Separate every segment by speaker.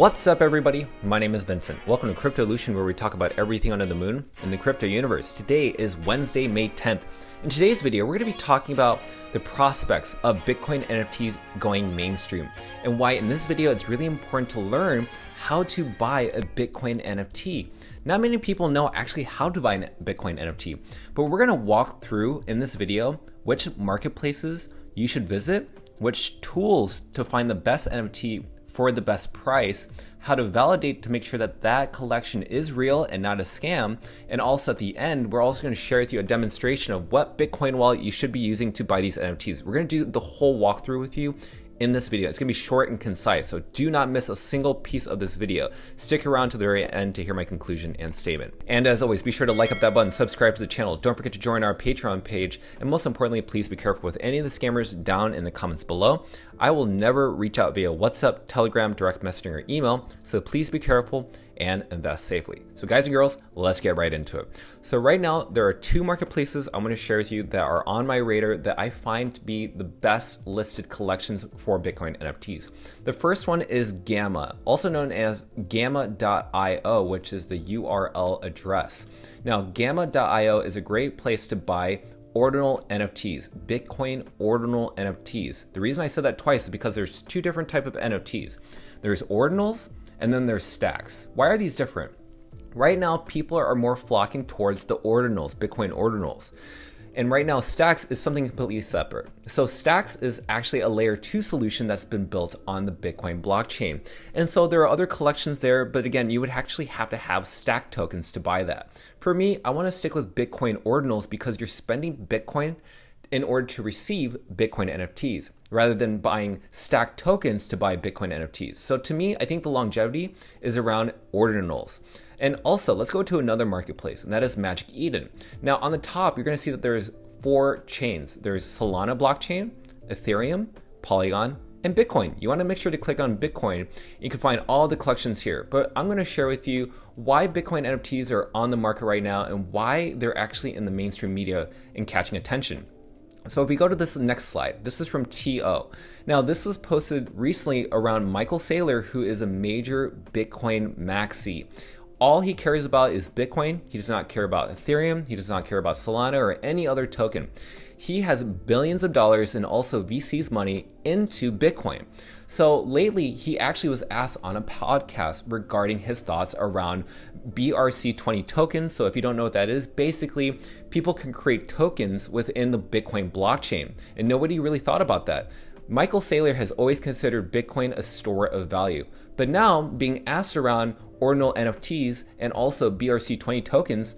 Speaker 1: What's up, everybody? My name is Vincent. Welcome to Cryptolution, where we talk about everything under the moon in the crypto universe. Today is Wednesday, May 10th. In today's video, we're going to be talking about the prospects of Bitcoin NFTs going mainstream and why in this video it's really important to learn how to buy a Bitcoin NFT. Not many people know actually how to buy a Bitcoin NFT, but we're going to walk through in this video which marketplaces you should visit, which tools to find the best NFT for the best price, how to validate to make sure that that collection is real and not a scam, and also at the end, we're also going to share with you a demonstration of what Bitcoin wallet you should be using to buy these NFTs. We're going to do the whole walkthrough with you in this video. It's gonna be short and concise, so do not miss a single piece of this video. Stick around to the very end to hear my conclusion and statement. And as always, be sure to like up that button, subscribe to the channel. Don't forget to join our Patreon page, and most importantly, please be careful with any of the scammers down in the comments below. I will never reach out via WhatsApp, Telegram, direct messaging, or email, so please be careful and invest safely. So, guys and girls, let's get right into it. So, right now, there are two marketplaces I'm to share with you that are on my radar that I find to be the best listed collections for Bitcoin NFTs. The first one is Gamma, also known as gamma.io, which is the URL address. Now, gamma.io is a great place to buy ordinal NFTs, Bitcoin ordinal NFTs. The reason I said that twice is because there's two different type of NFTs. There's ordinals and then there's stacks. Why are these different? Right now, people are more flocking towards the ordinals, Bitcoin ordinals. And right now, Stacks is something completely separate. So, Stacks is actually a layer 2 solution that's been built on the Bitcoin blockchain. And so, there are other collections there, but again, you would actually have to have stack tokens to buy that. For me, I want to stick with Bitcoin ordinals because you're spending Bitcoin in order to receive Bitcoin NFTs rather than buying stacked tokens to buy Bitcoin NFTs. So to me, I think the longevity is around ordinals. And also, let's go to another marketplace, and that is Magic Eden. Now, on the top, you're going to see that there's four chains. There's Solana blockchain, Ethereum, Polygon, and Bitcoin. You want to make sure to click on Bitcoin. You can find all the collections here. But I'm going to share with you why Bitcoin NFTs are on the market right now and why they're actually in the mainstream media and catching attention. So if we go to this next slide, this is from TO. Now this was posted recently around Michael Saylor, who is a major Bitcoin maxi. All he cares about is Bitcoin. He does not care about Ethereum. He does not care about Solana or any other token. He has billions of dollars and also VC's money into Bitcoin. So lately, he actually was asked on a podcast regarding his thoughts around BRC20 tokens. So, if you don't know what that is, basically, people can create tokens within the Bitcoin blockchain. And nobody really thought about that. Michael Saylor has always considered Bitcoin a store of value. But now, being asked around ordinal NFTs and also BRC20 tokens,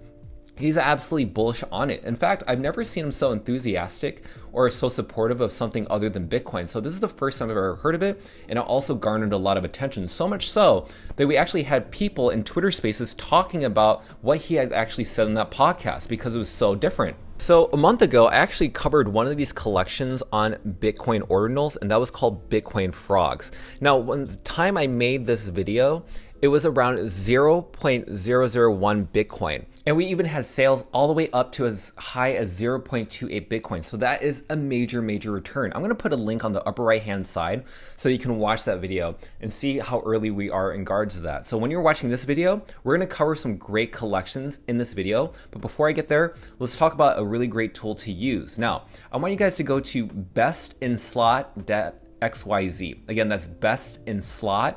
Speaker 1: he's absolutely bullish on it. In fact, I've never seen him so enthusiastic or so supportive of something other than Bitcoin. So this is the first time I've ever heard of it, and it also garnered a lot of attention. So much so that we actually had people in Twitter Spaces talking about what he had actually said in that podcast because it was so different. So a month ago, I actually covered one of these collections on Bitcoin ordinals, and that was called Bitcoin Frogs. Now, when the time I made this video, it was around 0.001 Bitcoin. And we even had sales all the way up to as high as 0.28 Bitcoin. So that is a major, major return. I'm gonna put a link on the upper right hand side so you can watch that video and see how early we are in regards to that. So when you're watching this video, we're gonna cover some great collections in this video. But before I get there, let's talk about a really great tool to use. Now, I want you guys to go to bestinslot.xyz. Again, that's bestinslot.xyz,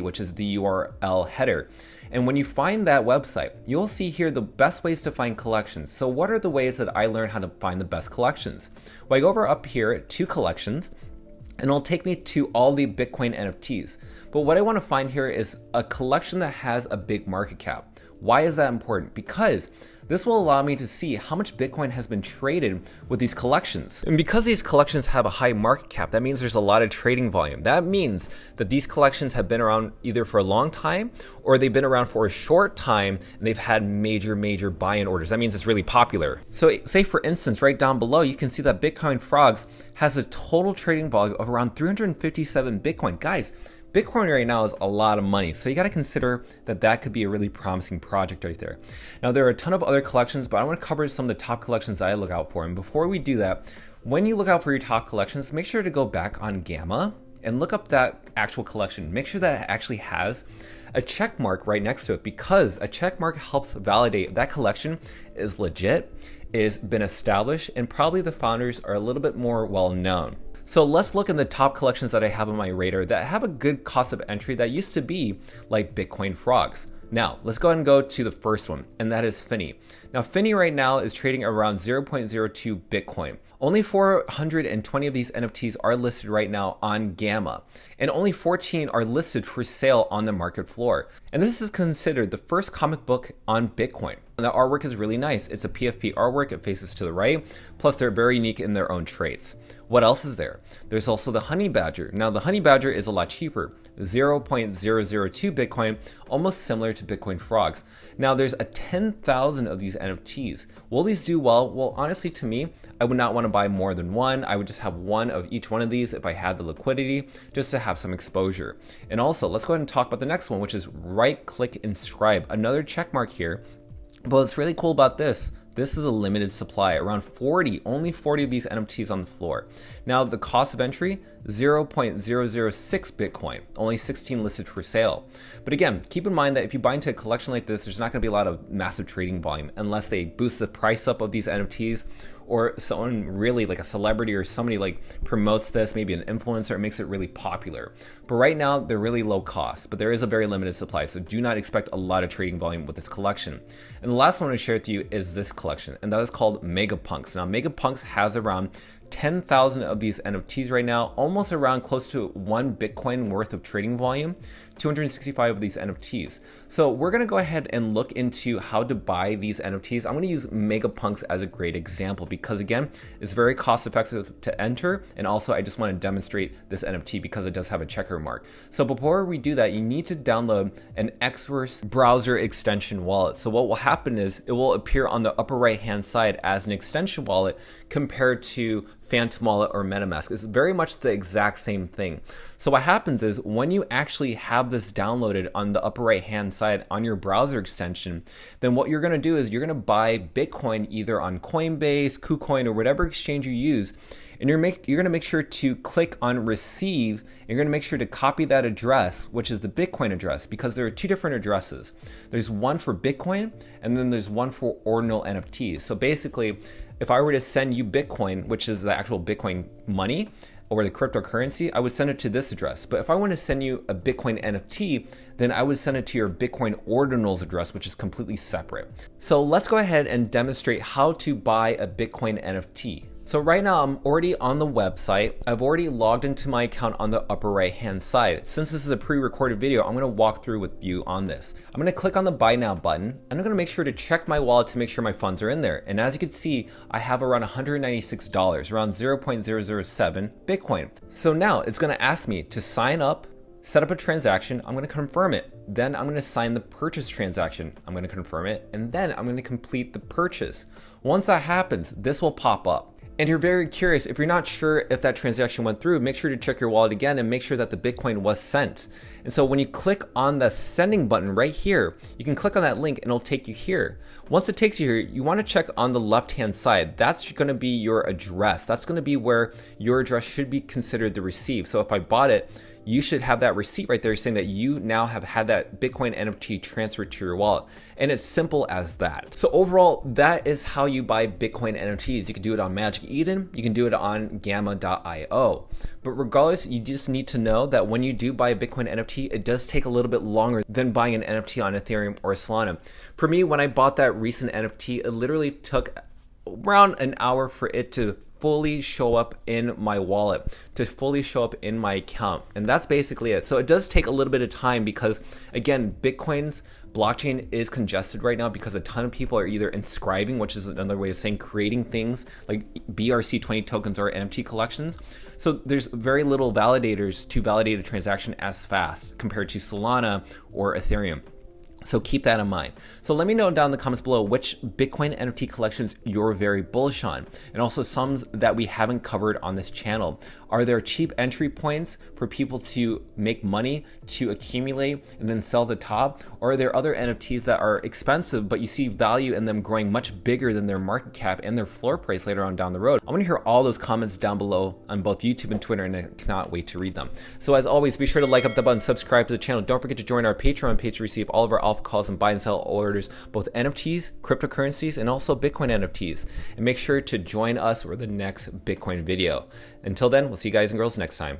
Speaker 1: which is the URL header. And when you find that website, you'll see here the best ways to find collections. So what are the ways that I learned how to find the best collections? Well, I go over up here to collections and it'll take me to all the Bitcoin NFTs. But what I want to find here is a collection that has a big market cap. Why is that important? Because this will allow me to see how much Bitcoin has been traded with these collections. And because these collections have a high market cap, that means there's a lot of trading volume. That means that these collections have been around either for a long time or they've been around for a short time and they've had major, major buy-in orders. That means it's really popular. So say for instance, right down below, you can see that Bitcoin Frogs has a total trading volume of around 357 Bitcoin. Guys, Bitcoin right now is a lot of money, so you got to consider that that could be a really promising project right there. Now, there are a ton of other collections, but I want to cover some of the top collections I look out for. And before we do that, when you look out for your top collections, make sure to go back on Gamma and look up that actual collection. Make sure that it actually has a check mark right next to it because a check mark helps validate that collection is legit, is been established, and probably the founders are a little bit more well known. So let's look at the top collections that I have on my radar that have a good cost of entry that used to be like Bitcoin frogs. Now, let's go ahead and go to the first one, and that is Finny. Now, Finny right now is trading around 0.02 Bitcoin. Only 420 of these NFTs are listed right now on Gamma, and only 14 are listed for sale on the market floor. And this is considered the first comic book on Bitcoin. The artwork is really nice. It's a PFP artwork, it faces to the right, plus they're very unique in their own traits. What else is there? There's also the Honey Badger. Now, the Honey Badger is a lot cheaper, 0.002 Bitcoin, almost similar to Bitcoin Frogs. Now, there's a 10,000 of these NFTs. Will these do well? Well, honestly, to me, I would not want to buy more than one. I would just have one of each one of these if I had the liquidity, just to have some exposure. And also, let's go ahead and talk about the next one, which is right click inscribe. Another check mark here. But what's really cool about this this is a limited supply, around 40, only 40 of these NFTs on the floor. Now, the cost of entry, 0.006 Bitcoin, only 16 listed for sale. But again, keep in mind that if you buy into a collection like this, there's not going to be a lot of massive trading volume unless they boost the price up of these NFTs or someone really like a celebrity or somebody like promotes this, maybe an influencer, it makes it really popular. But right now, they're really low cost, but there is a very limited supply, so do not expect a lot of trading volume with this collection. And the last one to share with you is this collection, and that is called Megapunks. Now, Megapunks has around 10,000 of these NFTs right now, almost around close to one Bitcoin worth of trading volume, 265 of these NFTs. So we're gonna go ahead and look into how to buy these NFTs. I'm gonna use Megapunks as a great example because again, it's very cost effective to enter. And also I just wanna demonstrate this NFT because it does have a checker mark. So before we do that, you need to download an Xverse browser extension wallet. So what will happen is it will appear on the upper right hand side as an extension wallet compared to Phantom Wallet or MetaMask. It's very much the exact same thing. So what happens is when you actually have this downloaded on the upper right hand side on your browser extension, then what you're going to do is you're going to buy Bitcoin either on Coinbase, KuCoin, or whatever exchange you use and you're make you're going to make sure to click on receive and you're going to make sure to copy that address which is the bitcoin address because there are two different addresses there's one for bitcoin and then there's one for ordinal nfts so basically if I were to send you Bitcoin, which is the actual Bitcoin money or the cryptocurrency, I would send it to this address. But if I want to send you a Bitcoin NFT, then I would send it to your Bitcoin ordinals address, which is completely separate. So let's go ahead and demonstrate how to buy a Bitcoin NFT. So right now I'm already on the website. I've already logged into my account on the upper right hand side. Since this is a pre-recorded video, I'm gonna walk through with you on this. I'm gonna click on the buy now button and I'm gonna make sure to check my wallet to make sure my funds are in there. And as you can see, I have around $196, around 0.007 Bitcoin. So now it's gonna ask me to sign up set up a transaction, I'm going to confirm it. Then I'm going to sign the purchase transaction. I'm going to confirm it, and then I'm going to complete the purchase. Once that happens, this will pop up and you're very curious, if you're not sure if that transaction went through, make sure to check your wallet again and make sure that the Bitcoin was sent. And so when you click on the sending button right here, you can click on that link and it'll take you here. Once it takes you here, you want to check on the left hand side. That's going to be your address. That's going to be where your address should be considered the receive. So if I bought it, you should have that receipt right there saying that you now have had that Bitcoin NFT transferred to your wallet. And it's simple as that. So overall, that is how you buy Bitcoin NFTs. You can do it on Magic Eden, you can do it on gamma.io. But regardless, you just need to know that when you do buy a Bitcoin NFT, it does take a little bit longer than buying an NFT on Ethereum or Solana. For me, when I bought that recent NFT, it literally took around an hour for it to fully show up in my wallet, to fully show up in my account. And that's basically it. So it does take a little bit of time because, again, Bitcoin's blockchain is congested right now because a ton of people are either inscribing, which is another way of saying creating things like BRC20 tokens or NFT collections. So there's very little validators to validate a transaction as fast compared to Solana or Ethereum. So keep that in mind. So let me know down in the comments below which Bitcoin NFT collections you're very bullish on, and also some that we haven't covered on this channel. Are there cheap entry points for people to make money to accumulate and then sell the top? Or are there other NFTs that are expensive, but you see value in them growing much bigger than their market cap and their floor price later on down the road? I want to hear all those comments down below on both YouTube and Twitter, and I cannot wait to read them. So as always, be sure to like up the button, subscribe to the channel. Don't forget to join our Patreon page to receive all of our alpha calls and buy and sell orders, both NFTs, cryptocurrencies, and also Bitcoin NFTs. And make sure to join us for the next Bitcoin video. Until then, we'll see you guys and girls next time.